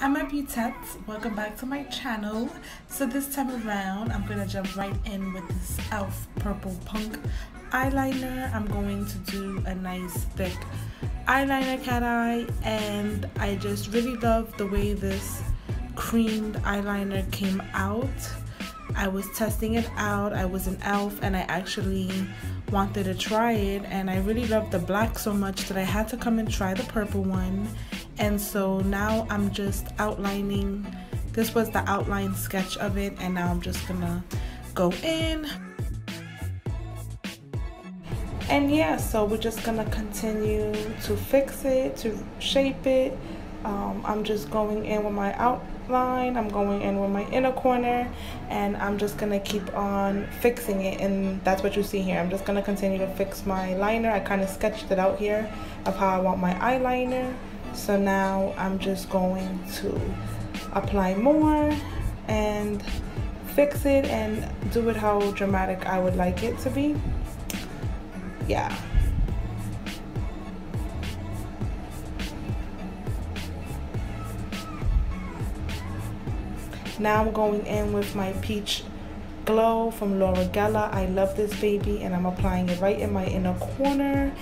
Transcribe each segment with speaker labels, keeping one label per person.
Speaker 1: Hi my beautettes, welcome back to my channel. So this time around, I'm gonna jump right in with this e.l.f. Purple Punk eyeliner. I'm going to do a nice thick eyeliner cat eye and I just really love the way this creamed eyeliner came out. I was testing it out, I was an e.l.f. and I actually wanted to try it and I really loved the black so much that I had to come and try the purple one and so now I'm just outlining this was the outline sketch of it and now I'm just gonna go in. And yeah so we're just gonna continue to fix it to shape it. Um, I'm just going in with my outline I'm going in with my inner corner and I'm just gonna keep on fixing it. And that's what you see here. I'm just gonna continue to fix my liner. I kind of sketched it out here of how I want my eyeliner so now I'm just going to apply more and fix it and do it how dramatic I would like it to be. Yeah. Now I'm going in with my peach glow from Laura Geller I love this baby and I'm applying it right in my inner corner.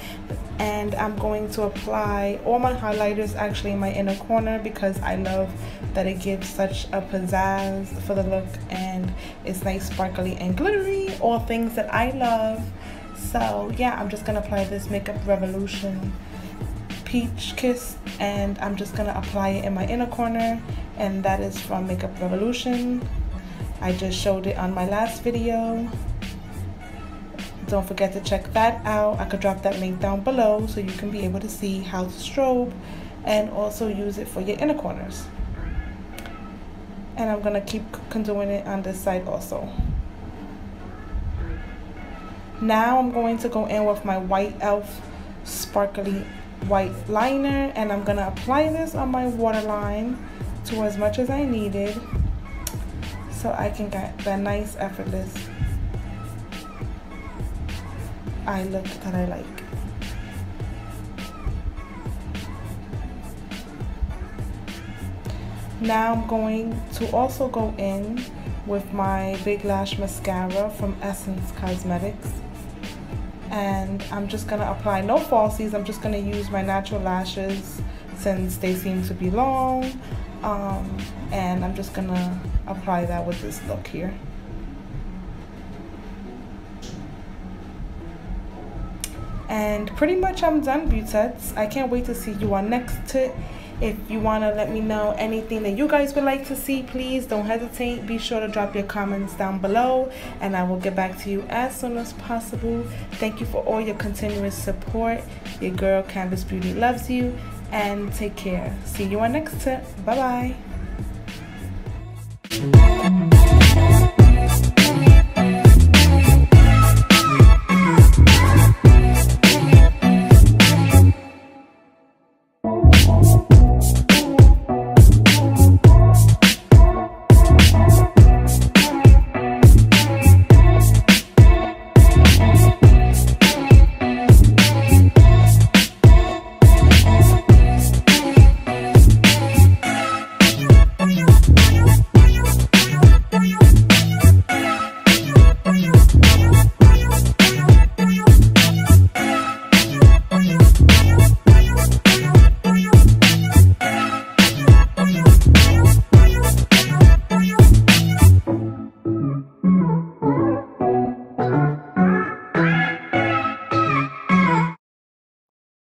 Speaker 1: And I'm going to apply all my highlighters actually in my inner corner because I love that it gives such a pizzazz for the look and it's nice sparkly and glittery all things that I love. So yeah I'm just gonna apply this Makeup Revolution peach kiss and I'm just gonna apply it in my inner corner. And that is from Makeup Revolution I just showed it on my last video don't forget to check that out. I could drop that link down below so you can be able to see how to strobe and also use it for your inner corners. And I'm to keep doing it on this side also. Now I'm going to go in with my white e.l.f. sparkly white liner and I'm to apply this on my waterline to as much as I needed so I can get that nice effortless eye look that I like. Now I'm going to also go in with my Big Lash Mascara from Essence Cosmetics. And I'm just going to apply no falsies. I'm just going to use my natural lashes since they seem to be long. Um, and I'm just to apply that with this look here. and pretty much I'm done beautettes I can't wait to see you on next if you want to let me know anything that you guys would like to see please don't hesitate. Be sure to drop your comments down below and I will get back to you as soon as possible. Thank you for all your continuous support. Your girl Canvas Beauty loves you and take care. See you on next tip bye bye